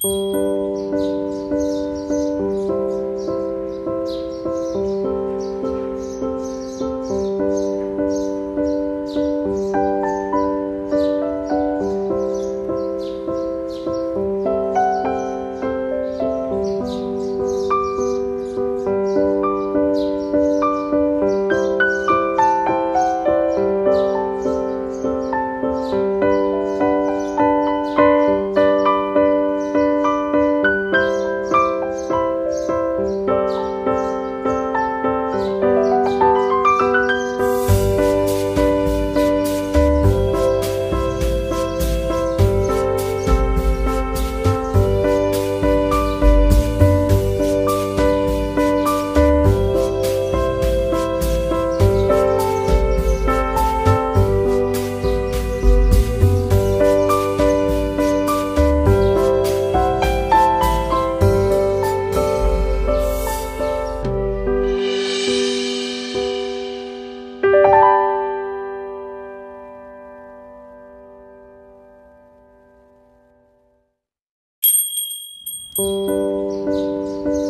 Música ん。